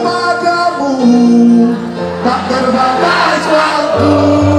padamu tak terbatas waktu.